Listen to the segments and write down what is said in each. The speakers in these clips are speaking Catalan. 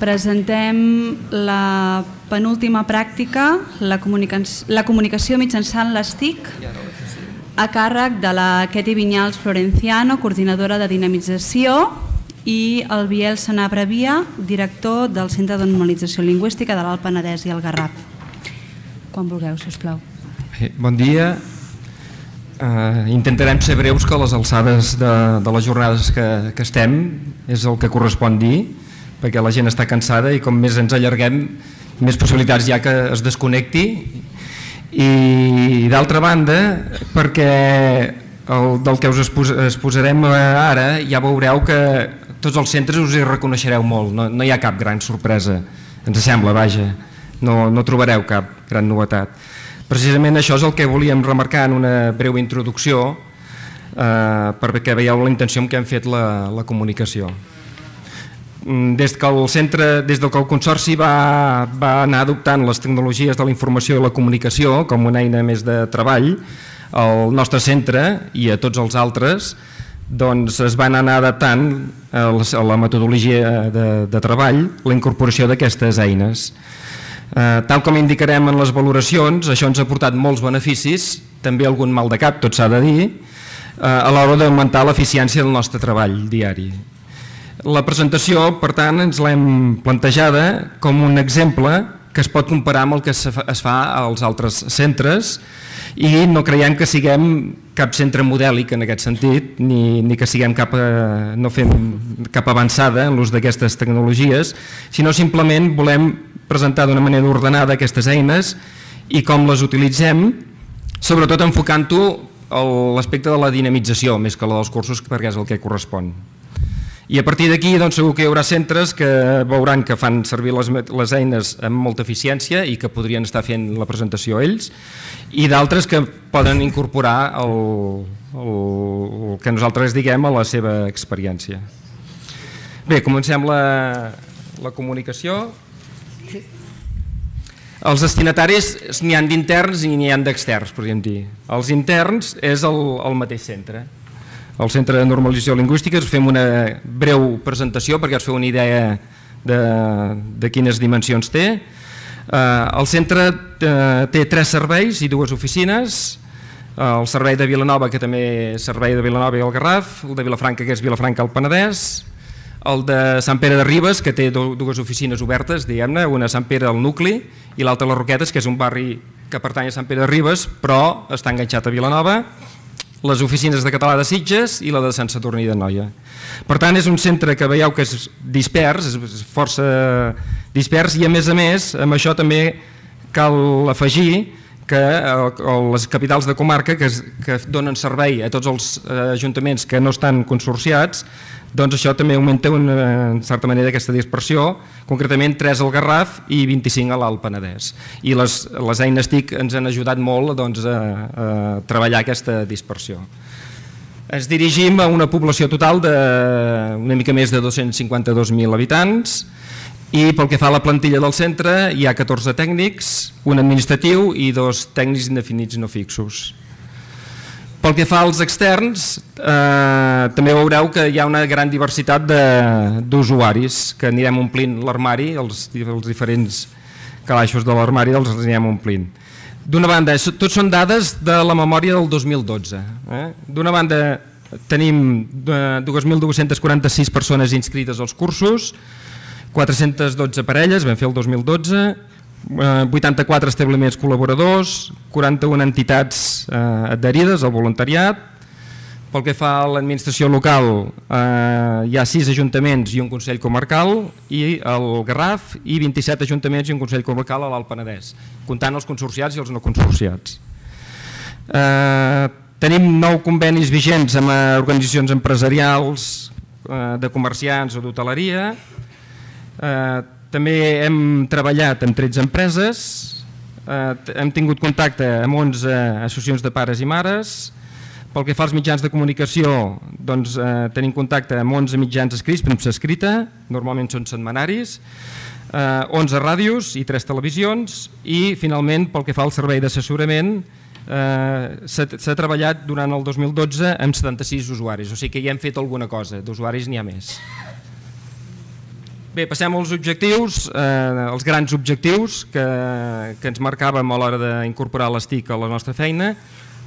presentem la penúltima pràctica, la, comunica la comunicació mitjançant les TIC, a càrrec de la Keti Vinyals Florenciano, coordinadora de dinamització, i el Biel Sanabra Via, director del Centre de Normalització Lingüística de l'Alt Penedès i el Garraf. Quan vulgueu, si us plau. Bon dia. Uh, intentarem ser breus que les alçades de, de les jornades que, que estem és el que correspon dir, perquè la gent està cansada i com més ens allarguem, més possibilitats hi ha que es desconnecti. I d'altra banda, perquè el, del que us exposarem ara ja veureu que tots els centres us hi reconeixereu molt, no, no hi ha cap gran sorpresa, ens sembla, vaja, no, no trobareu cap gran novetat. Precisament això és el que volíem remarcar en una breu introducció eh, perquè veieu la intenció amb què hem fet la, la comunicació. Mm, des que el centre, des del que el Consorci va, va anar adoptant les tecnologies de la informació i la comunicació com una eina més de treball, al nostre centre i a tots els altres doncs es van anar adaptant a la metodologia de, de treball la incorporació d'aquestes eines. Eh, tal com indicarem en les valoracions, això ens ha portat molts beneficis, també algun mal de cap, tot s'ha de dir, eh, a l'hora d'augmentar l'eficiència del nostre treball diari. La presentació, per tant, ens l'hem plantejada com un exemple que es pot comparar amb el que es fa als altres centres i no creiem que siguem cap centre modèlic en aquest sentit, ni, ni que siguem cap, a, no fem cap avançada en l'ús d'aquestes tecnologies, sinó simplement volem presentar d'una manera ordenada aquestes eines i com les utilitzem, sobretot enfocant-ho l'aspecte de la dinamització més que la dels cursos perquè és el que correspon. I a partir d'aquí doncs, segur que hi haurà centres que veuran que fan servir les, les eines amb molta eficiència i que podrien estar fent la presentació ells i d'altres que poden incorporar el, el, el que nosaltres diguem a la seva experiència. Bé, comencem la, la comunicació. Els destinataris n'hi han d'interns i n'hi han d'externs, podríem dir. Els interns és el, el mateix centre. El Centre de Normalització Lingüística. Us fem una breu presentació perquè us feu una idea de, de quines dimensions té. Eh, el centre eh, té tres serveis i dues oficines, el servei de Vilanova, que també és servei de Vilanova i el Garraf, el de Vilafranca, que és Vilafranca al Penedès, el de Sant Pere de Ribes, que té dues oficines obertes, diguem-ne, una a Sant Pere al nucli i l'altra a les Roquetes, que és un barri que pertany a Sant Pere de Ribes, però està enganxat a Vilanova, les oficines de català de Sitges i la de Sant Saturní de Noia. Per tant, és un centre que veieu que és dispers, és força dispers i a més a més, amb això també cal afegir que les capitals de comarca que, que donen servei a tots els eh, ajuntaments que no estan consorciats doncs això també augmenta una, en certa manera aquesta dispersió, concretament 3 al Garraf i 25 a l'Alt Penedès. I les, les eines TIC ens han ajudat molt doncs, a, a treballar aquesta dispersió. Ens dirigim a una població total de una mica més de 252.000 habitants i pel que fa a la plantilla del centre hi ha 14 tècnics, un administratiu i dos tècnics indefinits no fixos. Pel que fa als externs, eh, també veureu que hi ha una gran diversitat d'usuaris, que anirem omplint l'armari, els, els diferents calaixos de l'armari els anirem omplint. D'una banda, tots són dades de la memòria del 2012. Eh? D'una banda, tenim 2.246 persones inscrites als cursos, 412 parelles, vam fer el 2012, 84 eh, establiments col·laboradors, 41 entitats eh, adherides al voluntariat. Pel que fa a l'administració local, eh, hi ha 6 ajuntaments i un Consell Comarcal, i el Garraf, i 27 ajuntaments i un Consell Comarcal a l'Alt Penedès, comptant els consorciats i els no consorciats. Eh, tenim nou convenis vigents amb organitzacions empresarials, eh, de comerciants o d'hoteleria, eh, també hem treballat amb 13 empreses, eh, hem tingut contacte amb 11 associacions de pares i mares, pel que fa als mitjans de comunicació, doncs, eh, tenim contacte amb 11 mitjans escrits, premsa escrita, normalment són setmanaris, eh, 11 ràdios i 3 televisions i finalment pel que fa al servei d'assessorament eh, s'ha treballat durant el 2012 amb 76 usuaris, o sigui que ja hem fet alguna cosa, d'usuaris n'hi ha més. Bé, passem als objectius, eh, els grans objectius que, que ens marcàvem a l'hora d'incorporar les TIC a la nostra feina.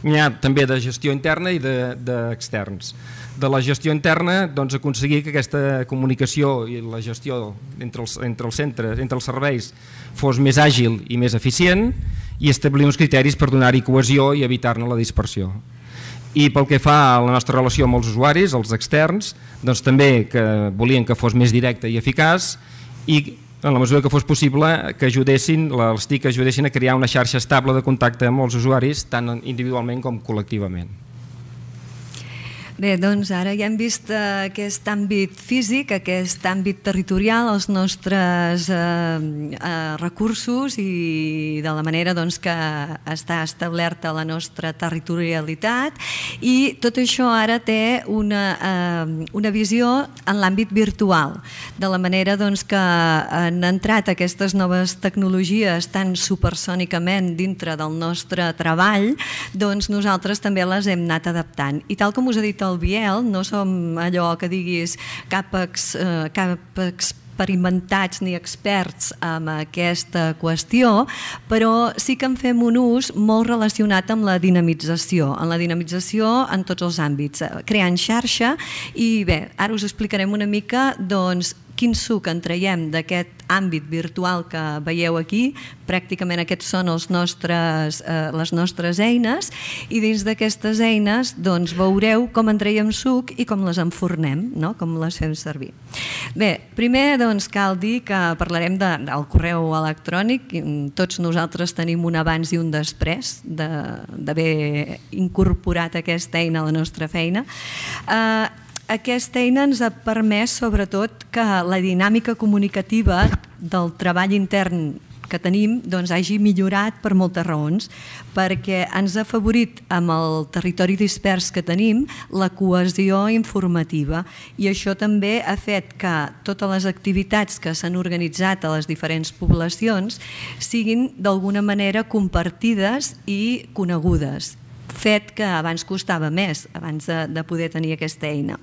N'hi ha també de gestió interna i d'externs. De, de, de la gestió interna, doncs, aconseguir que aquesta comunicació i la gestió entre els, entre els centres, entre els serveis, fos més àgil i més eficient i establir uns criteris per donar-hi cohesió i evitar-ne la dispersió. I pel que fa a la nostra relació amb els usuaris, els externs, doncs també que volien que fos més directe i eficaç i en la mesura que fos possible que ajudessin, les TIC ajudessin a crear una xarxa estable de contacte amb els usuaris tant individualment com col·lectivament. Bé, doncs ara ja hem vist eh, aquest àmbit físic, aquest àmbit territorial, els nostres eh, eh, recursos i de la manera doncs, que està establerta la nostra territorialitat i tot això ara té una, eh, una visió en l'àmbit virtual, de la manera doncs, que han entrat aquestes noves tecnologies tan supersònicament dintre del nostre treball, doncs nosaltres també les hem anat adaptant. I tal com us ha dit el Biel, no som allò que diguis cap, ex, eh, cap experimentats ni experts amb aquesta qüestió, però sí que en fem un ús molt relacionat amb la dinamització, en la dinamització en tots els àmbits, eh, creant xarxa. I bé, ara us explicarem una mica doncs, quin suc en traiem d'aquest àmbit virtual que veieu aquí, pràcticament aquests són els nostres, eh, les nostres eines i dins d'aquestes eines doncs, veureu com en traiem suc i com les enfornem, no? com les fem servir. Bé, primer doncs, cal dir que parlarem de, del correu electrònic, tots nosaltres tenim un abans i un després d'haver incorporat aquesta eina a la nostra feina. Eh, aquesta eina ens ha permès sobretot que la dinàmica comunicativa del treball intern que tenim doncs, hagi millorat per moltes raons, perquè ens ha favorit amb el territori dispers que tenim la cohesió informativa. I això també ha fet que totes les activitats que s'han organitzat a les diferents poblacions siguin d'alguna manera compartides i conegudes fet que abans costava més, abans de, de poder tenir aquesta eina.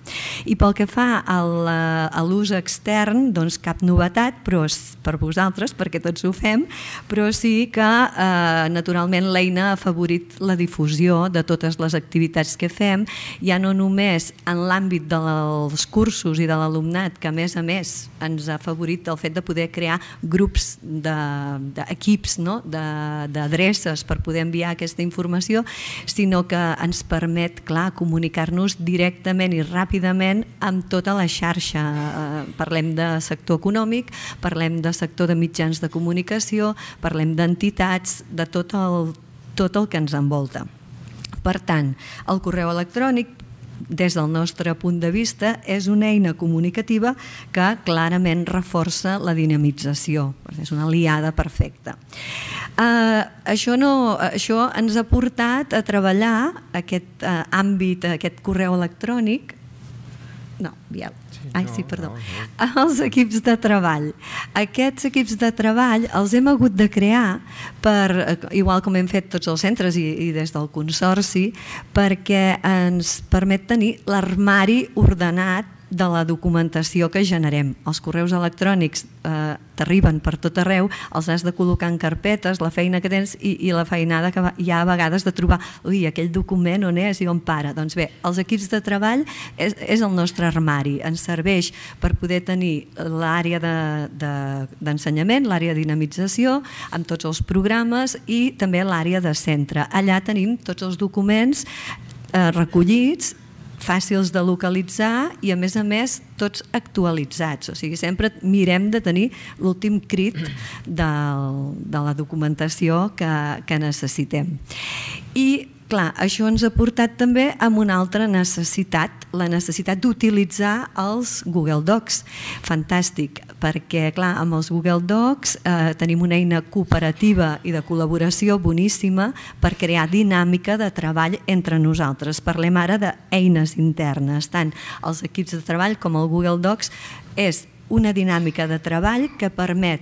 I pel que fa a l'ús extern, doncs cap novetat, però per vosaltres, perquè tots ho fem, però sí que eh, naturalment l'eina ha favorit la difusió de totes les activitats que fem, ja no només en l'àmbit dels cursos i de l'alumnat, que a més a més ens ha favorit el fet de poder crear grups d'equips, de, no? d'adreces per poder enviar aquesta informació, sinó que ens permet, clar, comunicar-nos directament i ràpidament amb tota la xarxa. Eh, parlem de sector econòmic, parlem de sector de mitjans de comunicació, parlem d'entitats, de tot el, tot el que ens envolta. Per tant, el correu electrònic des del nostre punt de vista, és una eina comunicativa que clarament reforça la dinamització. És una aliada perfecta. Uh, això, no, això ens ha portat a treballar aquest uh, àmbit, aquest correu electrònic no, Biel. Ai, sí, perdó. No, no. Els equips de treball. Aquests equips de treball els hem hagut de crear per, igual com hem fet tots els centres i, i des del Consorci, perquè ens permet tenir l'armari ordenat de la documentació que generem. Els correus electrònics eh, t'arriben per tot arreu, els has de col·locar en carpetes, la feina que tens i, i la feinada que hi ha a vegades de trobar ui, aquell document on és i on para. Doncs bé, els equips de treball és, és el nostre armari, ens serveix per poder tenir l'àrea d'ensenyament, de, de, l'àrea de dinamització, amb tots els programes i també l'àrea de centre. Allà tenim tots els documents eh, recollits fàcils de localitzar i a més a més tots actualitzats, o sigui, sempre mirem de tenir l'últim crit del, de la documentació que, que necessitem. I clar, això ens ha portat també a una altra necessitat, la necessitat d'utilitzar els Google Docs. Fantàstic, perquè clar, amb els Google Docs eh, tenim una eina cooperativa i de col·laboració boníssima per crear dinàmica de treball entre nosaltres. Parlem ara d'eines internes, tant els equips de treball com el Google Docs és una dinàmica de treball que permet,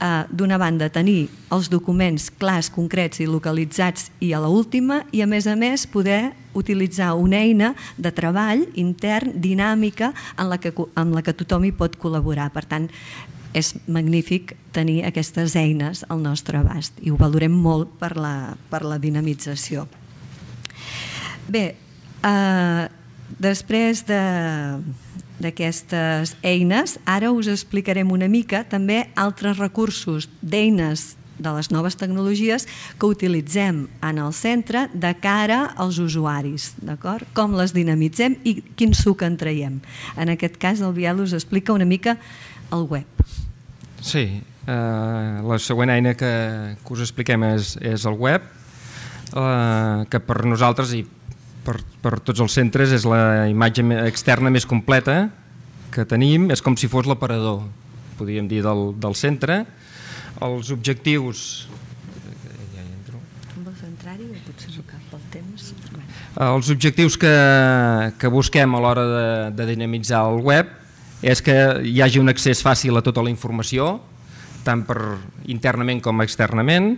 eh, d'una banda, tenir els documents clars, concrets i localitzats i a la última, i a més a més poder utilitzar una eina de treball intern, dinàmica, en la que, la que tothom hi pot col·laborar. Per tant, és magnífic tenir aquestes eines al nostre abast i ho valorem molt per la, per la dinamització. Bé, eh, després d'aquestes eines, ara us explicarem una mica també altres recursos d'eines de les noves tecnologies que utilitzem en el centre de cara als usuaris, d'acord? Com les dinamitzem i quin suc en traiem. En aquest cas, el Biel us explica una mica el web. Sí, eh, la següent eina que, que us expliquem és, és el web, eh, que per nosaltres i per, per tots els centres és la imatge externa més completa que tenim, és com si fos l'aparador, podríem dir, del, del centre. Els objectius... Ja entro. Vols entrar-hi o potser no cap temps? Els objectius que, que busquem a l'hora de, de dinamitzar el web és que hi hagi un accés fàcil a tota la informació, tant per internament com externament,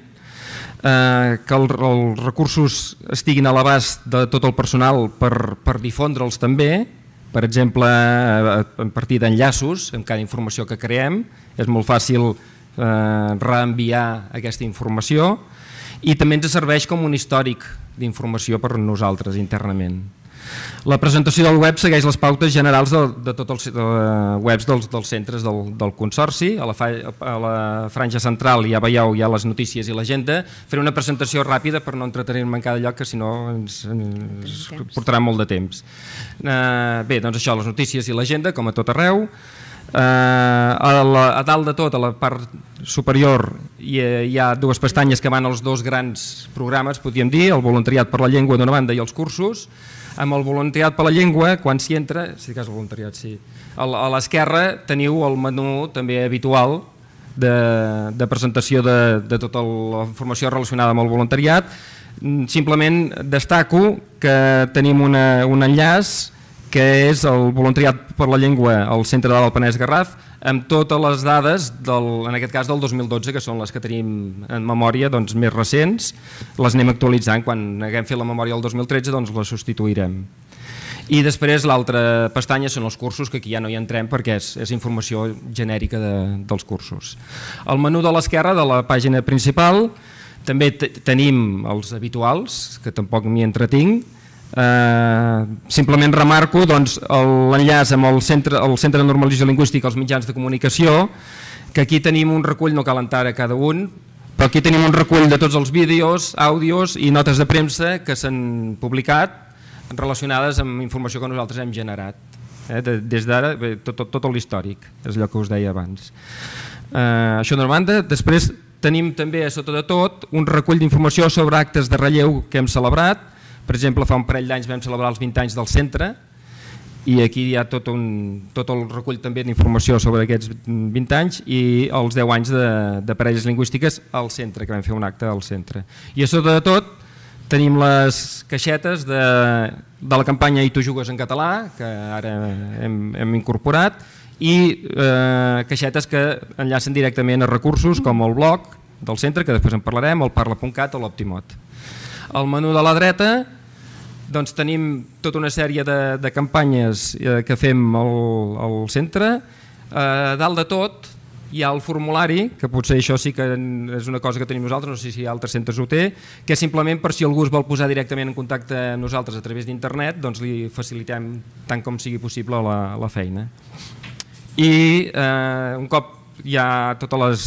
eh, que el, els recursos estiguin a l'abast de tot el personal per, per difondre'ls també, per exemple, a partir d'enllaços amb cada informació que creem, és molt fàcil eh, reenviar aquesta informació i també ens serveix com un històric d'informació per nosaltres internament. La presentació del web segueix les pautes generals de, de tots els de webs dels, dels centres del, del Consorci. A la, fa, a la franja central ja veieu ja les notícies i l'agenda. Faré una presentació ràpida per no entretenir-me en cada lloc, que si no ens, ens portarà molt de temps. Uh, bé, doncs això, les notícies i l'agenda, com a tot arreu. Uh, a, la, a dalt de tot, a la part superior, hi, hi ha dues pestanyes que van als dos grans programes, podríem dir, el voluntariat per la llengua d'una banda i els cursos, amb el voluntariat per la llengua, quan s'hi entra, si cas voluntariat, sí, a l'esquerra teniu el menú també habitual de, de presentació de, de tota la informació relacionada amb el voluntariat. Mm, simplement destaco que tenim una, un enllaç que és el voluntariat per la llengua al Centre de l'Alpenès Garraf, amb totes les dades, del, en aquest cas del 2012, que són les que tenim en memòria doncs, més recents, les anem actualitzant. Quan haguem fet la memòria del 2013 doncs les substituirem. I després l'altra pestanya són els cursos, que aquí ja no hi entrem perquè és, és informació genèrica de, dels cursos. El menú de l'esquerra de la pàgina principal també tenim els habituals, que tampoc m'hi entretinc, Eh, simplement remarco doncs, l'enllaç amb el centre, el centre de Normalització Lingüística als mitjans de comunicació, que aquí tenim un recull, no cal entrar a cada un, però aquí tenim un recull de tots els vídeos, àudios i notes de premsa que s'han publicat relacionades amb informació que nosaltres hem generat. Eh, des d'ara, tot, tot, tot l'històric, és allò que us deia abans. Eh, això d'una banda, després tenim també a sota de tot un recull d'informació sobre actes de relleu que hem celebrat, per exemple, fa un parell d'anys vam celebrar els 20 anys del centre i aquí hi ha tot, un, tot el recull també d'informació sobre aquests 20 anys i els 10 anys de, de parelles lingüístiques al centre, que vam fer un acte al centre. I a sota de tot tenim les caixetes de, de la campanya I tu jugues en català, que ara hem, hem incorporat, i eh, caixetes que enllacen directament a recursos com el blog del centre, que després en parlarem, el parla.cat o l'Optimot. Al menú de la dreta doncs tenim tota una sèrie de, de campanyes eh, que fem al, al centre. Eh, dalt de tot hi ha el formulari, que potser això sí que és una cosa que tenim nosaltres, no sé si altres centres ho té, que simplement per si algú es vol posar directament en contacte amb nosaltres a través d'internet, doncs li facilitem tant com sigui possible la, la feina. I eh, un cop hi ha totes les,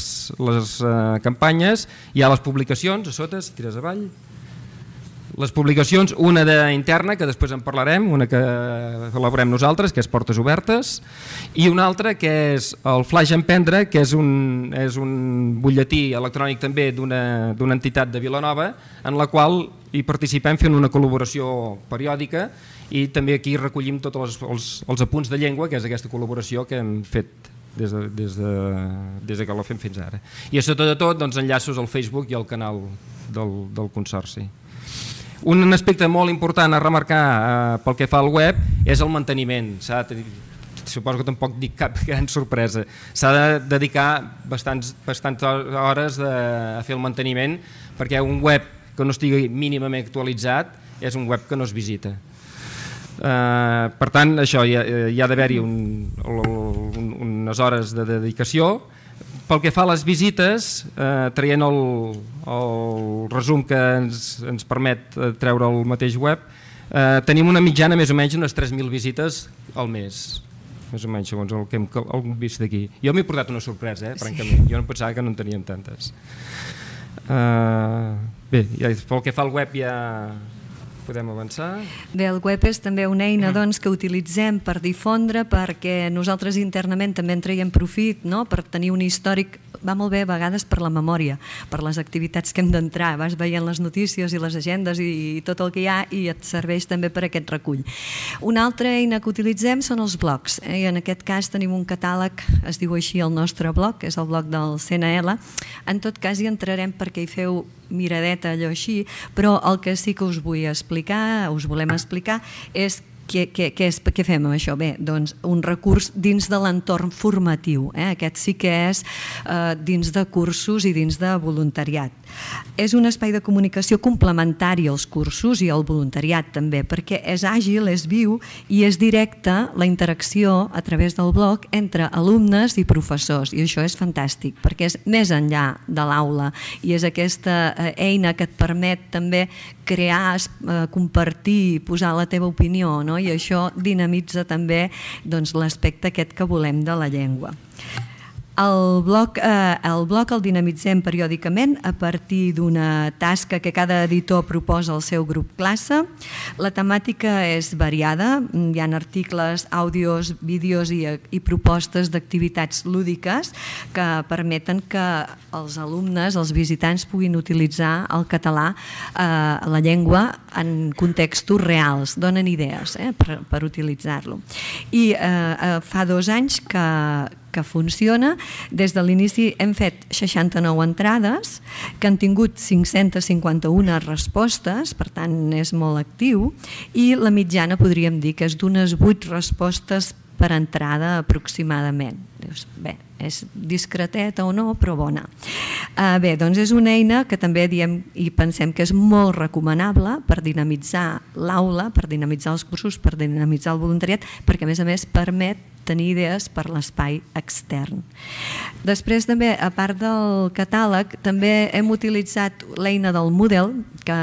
les eh, campanyes, hi ha les publicacions a sota, si tires avall, les publicacions, una de interna, que després en parlarem, una que elaborem nosaltres, que és Portes Obertes, i una altra que és el Flash Emprendre, que és un, és un butlletí electrònic també d'una entitat de Vilanova, en la qual hi participem fent una col·laboració periòdica i també aquí recollim tots els, els, els apunts de llengua, que és aquesta col·laboració que hem fet des de, des de, des de que la fem fins ara. I a sota de tot, doncs, enllaços al Facebook i al canal del, del Consorci. Un aspecte molt important a remarcar eh, pel que fa al web és el manteniment. S'ha de suposo que tampoc dic cap gran sorpresa. S'ha de dedicar bastants, bastants hores de, a fer el manteniment perquè un web que no estigui mínimament actualitzat és un web que no es visita. Uh, per tant, això hi ha, ha d'haver-hi un, un, unes hores de dedicació. Pel que fa a les visites, eh, traient el, el resum que ens, ens permet eh, treure el mateix web, eh, tenim una mitjana més o menys unes 3.000 visites al mes més o menys segons el que hem, el vist d'aquí. Jo m'he portat una sorpresa, eh, francament. Jo no pensava que no en teníem tantes. Uh, bé, ja, pel que fa al web ja podem avançar. Bé, el web és també una eina doncs, que utilitzem per difondre perquè nosaltres internament també en traiem profit no? per tenir un històric va molt bé a vegades per la memòria, per les activitats que hem d'entrar, vas veient les notícies i les agendes i, i tot el que hi ha i et serveix també per aquest recull. Una altra eina que utilitzem són els blogs, eh? i en aquest cas tenim un catàleg, es diu així el nostre blog, és el blog del CNL, en tot cas hi entrarem perquè hi feu miradeta allò així, però el que sí que us vull explicar, us volem explicar, és què, què, què, és, què fem amb això? Bé, doncs un recurs dins de l'entorn formatiu. Eh? Aquest sí que és eh, dins de cursos i dins de voluntariat. És un espai de comunicació complementari als cursos i al voluntariat també, perquè és àgil, és viu i és directa la interacció a través del blog entre alumnes i professors i això és fantàstic perquè és més enllà de l'aula i és aquesta eh, eina que et permet també crear, eh, compartir, posar la teva opinió no? i això dinamitza també doncs, l'aspecte aquest que volem de la llengua. El blog, eh, el blog el dinamitzem periòdicament a partir d'una tasca que cada editor proposa al seu grup classe. La temàtica és variada, hi ha articles, àudios, vídeos i, i propostes d'activitats lúdiques que permeten que els alumnes, els visitants, puguin utilitzar el català, eh, la llengua, en contextos reals, donen idees eh, per, per utilitzar-lo. I eh, eh fa dos anys que, que funciona. Des de l'inici hem fet 69 entrades que han tingut 551 respostes, per tant és molt actiu, i la mitjana podríem dir que és d'unes 8 respostes per entrada aproximadament. Dius, bé, és discreteta o no, però bona. Uh, bé, doncs és una eina que també diem i pensem que és molt recomanable per dinamitzar l'aula, per dinamitzar els cursos, per dinamitzar el voluntariat, perquè a més a més permet tenir idees per l'espai extern. Després també, a part del catàleg, també hem utilitzat l'eina del Moodle, que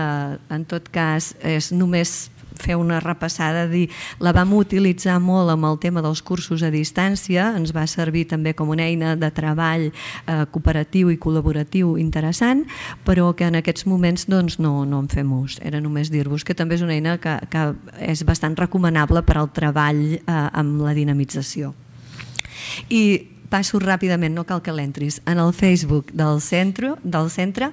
en tot cas és només fer una repassada, dir, la vam utilitzar molt amb el tema dels cursos a distància, ens va servir també com una eina de treball eh, cooperatiu i col·laboratiu interessant, però que en aquests moments doncs, no, no en fem ús. Era només dir-vos que també és una eina que, que és bastant recomanable per al treball eh, amb la dinamització. I passo ràpidament, no cal que l'entris, en el Facebook del centre, del centre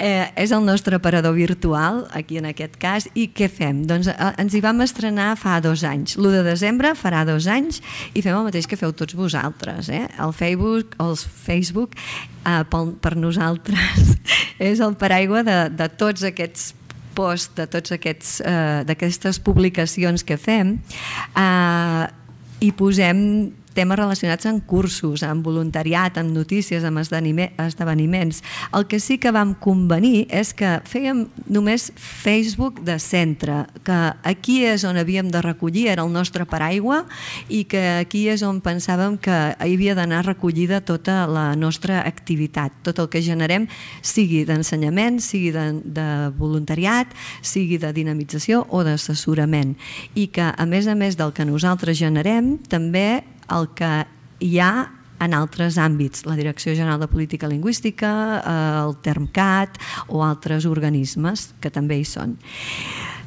eh, és el nostre aparador virtual, aquí en aquest cas, i què fem? Doncs eh, ens hi vam estrenar fa dos anys. L'1 de desembre farà dos anys i fem el mateix que feu tots vosaltres. Eh? El Facebook, els Facebook eh, per, per nosaltres és el paraigua de, de tots aquests posts, de tots aquests eh, d'aquestes publicacions que fem eh, i posem temes relacionats amb cursos, amb voluntariat, amb notícies, amb esdeveniments. El que sí que vam convenir és que fèiem només Facebook de centre, que aquí és on havíem de recollir, era el nostre paraigua, i que aquí és on pensàvem que hi havia d'anar recollida tota la nostra activitat, tot el que generem, sigui d'ensenyament, sigui de, de voluntariat, sigui de dinamització o d'assessorament. I que, a més a més del que nosaltres generem, també el que hi ha en altres àmbits, la Direcció General de Política Lingüística, eh, el TermCat o altres organismes que també hi són.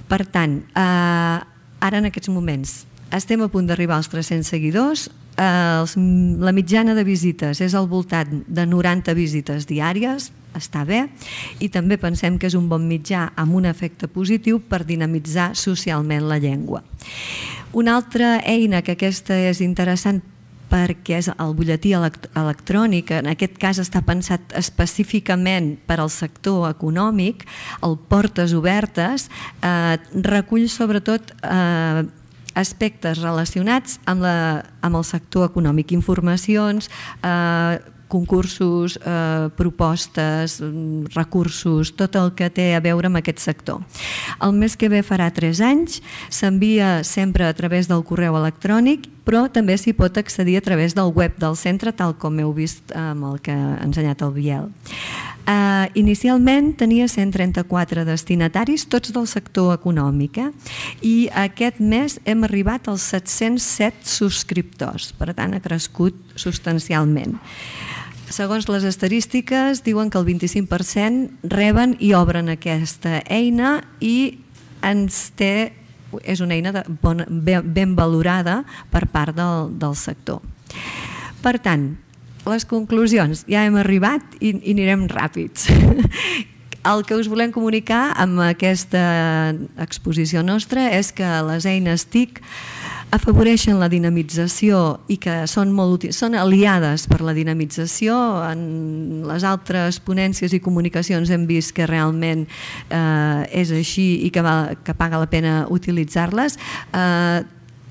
Per tant, eh, ara en aquests moments estem a punt d'arribar als 300 seguidors, els, la mitjana de visites és al voltant de 90 visites diàries, està bé, i també pensem que és un bon mitjà amb un efecte positiu per dinamitzar socialment la llengua. Una altra eina que aquesta és interessant perquè és el butlletí electrònic, en aquest cas està pensat específicament per al sector econòmic, el Portes Obertes, eh, recull sobretot eh, aspectes relacionats amb, la, amb el sector econòmic, informacions, eh, concursos, eh, propostes, mm, recursos, tot el que té a veure amb aquest sector. El mes que ve farà 3 anys, s'envia sempre a través del correu electrònic, però també s'hi pot accedir a través del web del centre, tal com heu vist amb el que ha ensenyat el Biel. Uh, inicialment tenia 134 destinataris, tots del sector econòmic, eh? i aquest mes hem arribat als 707 subscriptors, per tant ha crescut substancialment. Segons les estadístiques, diuen que el 25% reben i obren aquesta eina i ens té, és una eina ben valorada per part del, del sector. Per tant, les conclusions, ja hem arribat i, i anirem ràpids. El que us volem comunicar amb aquesta exposició nostra és que les eines TIC afavoreixen la dinamització i que són molt útils, són aliades per la dinamització. En les altres ponències i comunicacions hem vist que realment eh, és així i que, va, que paga la pena utilitzar-les. Eh,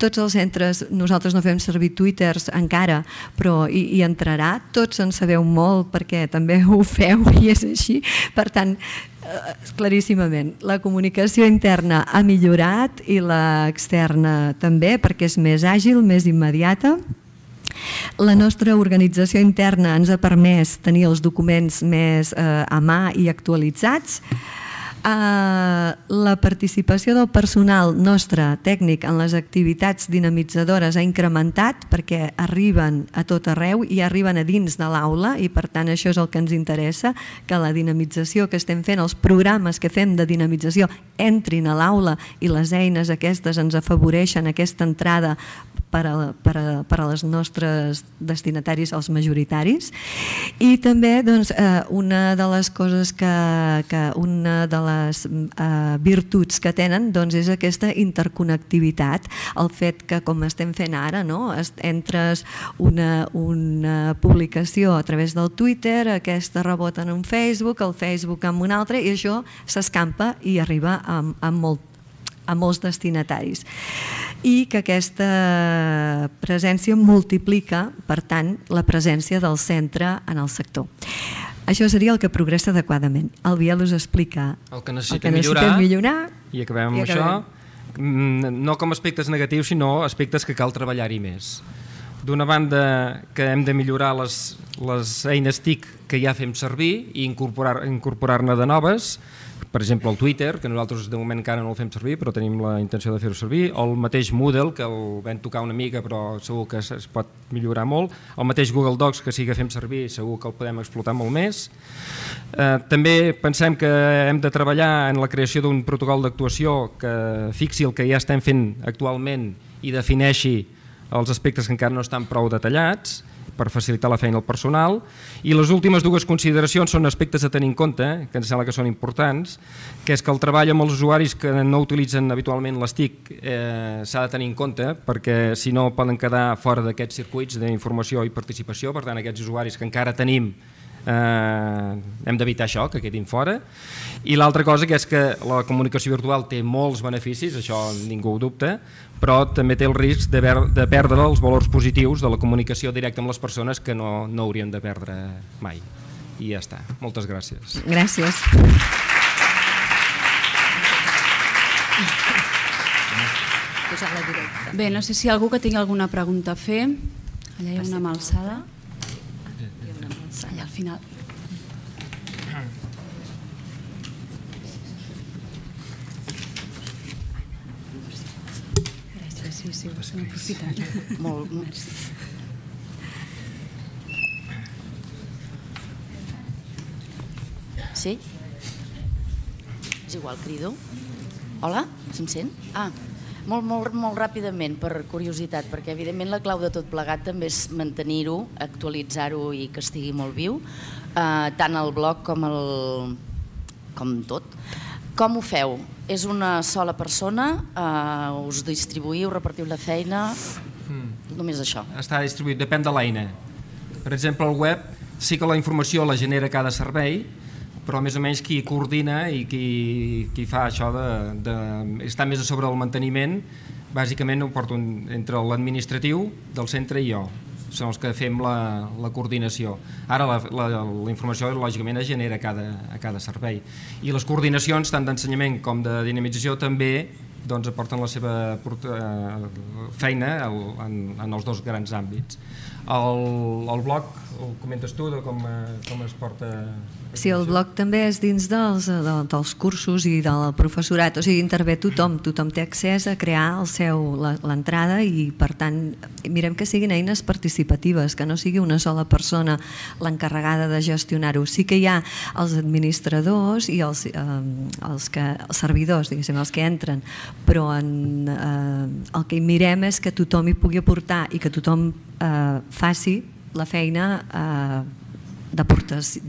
tots els centres, nosaltres no fem servir twitters encara, però hi, hi entrarà, tots en sabeu molt perquè també ho feu i és així, per tant, claríssimament, la comunicació interna ha millorat i la externa també perquè és més àgil, més immediata, la nostra organització interna ens ha permès tenir els documents més eh, a mà i actualitzats, La participació del personal nostre tècnic en les activitats dinamitzadores ha incrementat perquè arriben a tot arreu i arriben a dins de l'aula i per tant això és el que ens interessa, que la dinamització que estem fent, els programes que fem de dinamització entrin a l'aula i les eines aquestes ens afavoreixen aquesta entrada per a, per a les nostres destinataris, els majoritaris. I també doncs, eh, una de les coses que, que una de les eh, virtuts que tenen doncs, és aquesta interconnectivitat, el fet que com estem fent ara, no? entres una, una publicació a través del Twitter, aquesta rebota en un Facebook, el Facebook en un altre i això s'escampa i arriba amb, amb molt a molts destinataris i que aquesta presència multiplica, per tant, la presència del centre en el sector. Això seria el que progressa adequadament. El Biel us explica el que necessita, el que necessita millorar, millorar i acabem i acabem. això mm, no com aspectes negatius sinó aspectes que cal treballar-hi més d'una banda que hem de millorar les, les eines TIC que ja fem servir i incorporar-ne incorporar de noves per exemple el Twitter, que nosaltres de moment encara no el fem servir però tenim la intenció de fer-ho servir, o el mateix Moodle, que el vam tocar una mica però segur que es pot millorar molt, el mateix Google Docs, que sí que fem servir, segur que el podem explotar molt més. Eh, també pensem que hem de treballar en la creació d'un protocol d'actuació que fixi el que ja estem fent actualment i defineixi els aspectes que encara no estan prou detallats, per facilitar la feina al personal. I les últimes dues consideracions són aspectes a tenir en compte, que ens sembla que són importants, que és que el treball amb els usuaris que no utilitzen habitualment les TIC eh, s'ha de tenir en compte perquè si no poden quedar fora d'aquests circuits d'informació i participació, per tant aquests usuaris que encara tenim eh, hem d'evitar això, que quedin fora. I l'altra cosa que és que la comunicació virtual té molts beneficis, això ningú ho dubta, però també té el risc de, de perdre els valors positius de la comunicació directa amb les persones que no, no haurien de perdre mai. I ja està. Moltes gràcies. Gràcies. Bé, no sé si algú que tingui alguna pregunta a fer. Allà hi ha una malsada final. Gràcies, sí, sí, ho estem aprofitant. Molt, molt. Sí? És igual, crido. Hola, se'm sent? Ah, molt, molt, molt ràpidament, per curiositat, perquè evidentment la clau de tot plegat també és mantenir-ho, actualitzar-ho i que estigui molt viu, eh, tant el blog com, el, com tot. Com ho feu? És una sola persona? Eh, us distribuïu, repartiu la feina? Mm. Només això. Està distribuït, depèn de l'eina. Per exemple, el web sí que la informació la genera cada servei, però més o menys qui coordina i qui, qui fa això de, de estar més a sobre del manteniment bàsicament ho porto entre l'administratiu del centre i jo són els que fem la, la coordinació. Ara la, la, la informació lògicament es genera a cada, a cada servei i les coordinacions tant d'ensenyament com de dinamització també doncs, aporten la seva eh, feina en, en els dos grans àmbits. El, el blog, el comentes tu de com, eh, com es porta Sí, el blog també és dins dels, de, dels cursos i del professorat, o sigui, intervé tothom, tothom té accés a crear el seu l'entrada i per tant mirem que siguin eines participatives, que no sigui una sola persona l'encarregada de gestionar-ho. Sí que hi ha els administradors i els, eh, els, que, els servidors, diguéssim, els que entren, però en, eh, el que mirem és que tothom hi pugui aportar i que tothom eh, faci la feina eh, de,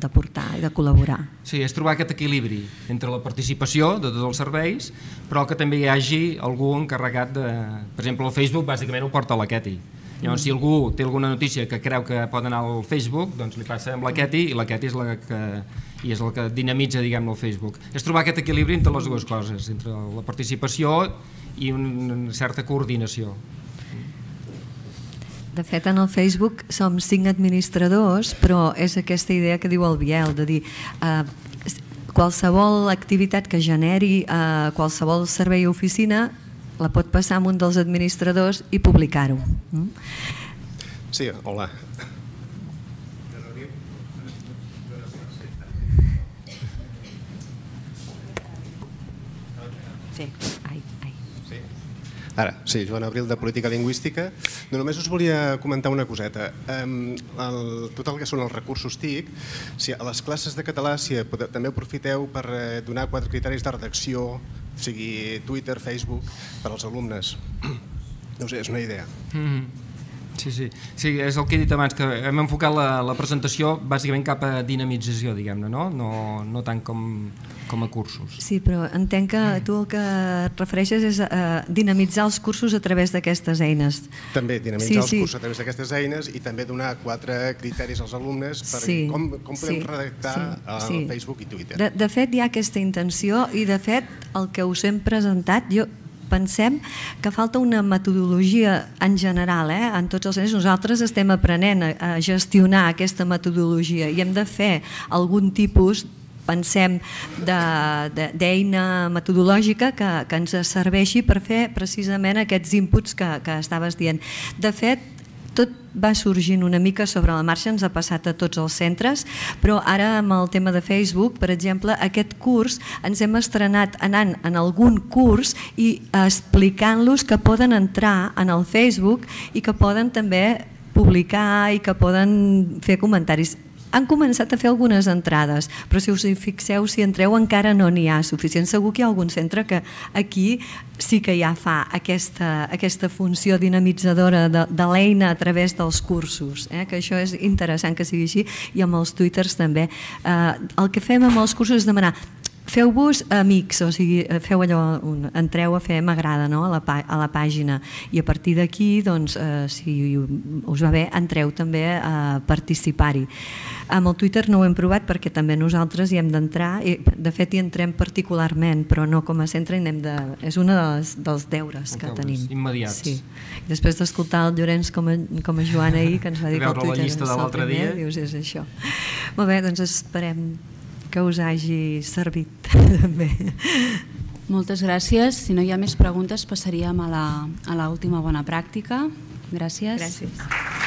de portar i de col·laborar. Sí, és trobar aquest equilibri entre la participació de tots els serveis, però que també hi hagi algú encarregat de... Per exemple, el Facebook bàsicament ho porta la Keti. Llavors, si algú té alguna notícia que creu que pot anar al Facebook, doncs li passa amb la Keti i la Keti és la que i és el que dinamitza diguem el Facebook. És trobar aquest equilibri entre les dues coses, entre la participació i una certa coordinació. De fet, en el Facebook som cinc administradors, però és aquesta idea que diu el Biel, de dir eh, qualsevol activitat que generi eh, qualsevol servei o oficina la pot passar amb un dels administradors i publicar-ho. Mm? Sí, hola. Sí. Ara, sí, Joan Abril de Política Lingüística. No, només us volia comentar una coseta. Um, el, tot el que són els recursos TIC, si a les classes de català si podeu, també aprofiteu per eh, donar quatre criteris de redacció, sigui Twitter, Facebook, per als alumnes. No sé, és una idea. Mm -hmm. Sí, sí. sí, és el que he dit abans, que hem enfocat la, la presentació bàsicament cap a dinamització, diguem-ne, no? No, no tant com, com a cursos. Sí, però entenc que tu el que et refereixes és a dinamitzar els cursos a través d'aquestes eines. També, dinamitzar sí, els sí. cursos a través d'aquestes eines i també donar quatre criteris als alumnes per sí, com, com podem sí, redactar sí, a sí. Facebook i Twitter. De, de fet, hi ha aquesta intenció i de fet el que us hem presentat, jo pensem que falta una metodologia en general, eh? en tots els anys nosaltres estem aprenent a, a gestionar aquesta metodologia i hem de fer algun tipus pensem d'eina metodològica que, que ens serveixi per fer precisament aquests inputs que, que estaves dient. De fet, tot va sorgint una mica sobre la marxa, ens ha passat a tots els centres, però ara amb el tema de Facebook, per exemple, aquest curs ens hem estrenat anant en algun curs i explicant-los que poden entrar en el Facebook i que poden també publicar i que poden fer comentaris han començat a fer algunes entrades, però si us hi fixeu, si entreu encara no n'hi ha suficient. Segur que hi ha algun centre que aquí sí que ja fa aquesta, aquesta funció dinamitzadora de, de l'eina a través dels cursos, eh? que això és interessant que sigui així, i amb els twitters també. Eh, el que fem amb els cursos és demanar feu-vos amics, o sigui, feu allò, un, entreu a fer m'agrada no? a, la, a la pàgina i a partir d'aquí, doncs, eh, si us va bé, entreu també a participar-hi. Amb el Twitter no ho hem provat perquè també nosaltres hi hem d'entrar, i de fet hi entrem particularment, però no com a centre, i de, és un dels, dels deures que deures, tenim. Immediats. Sí. I després d'escoltar el Llorenç com a, com a Joan ahir, que ens va dir que el Twitter la llista de l'altre dia. Dius, és això. Molt bé, doncs esperem que us hagi servit també. Moltes gràcies. Si no hi ha més preguntes passaríem a l'última bona pràctica. Gràcies. Gràcies.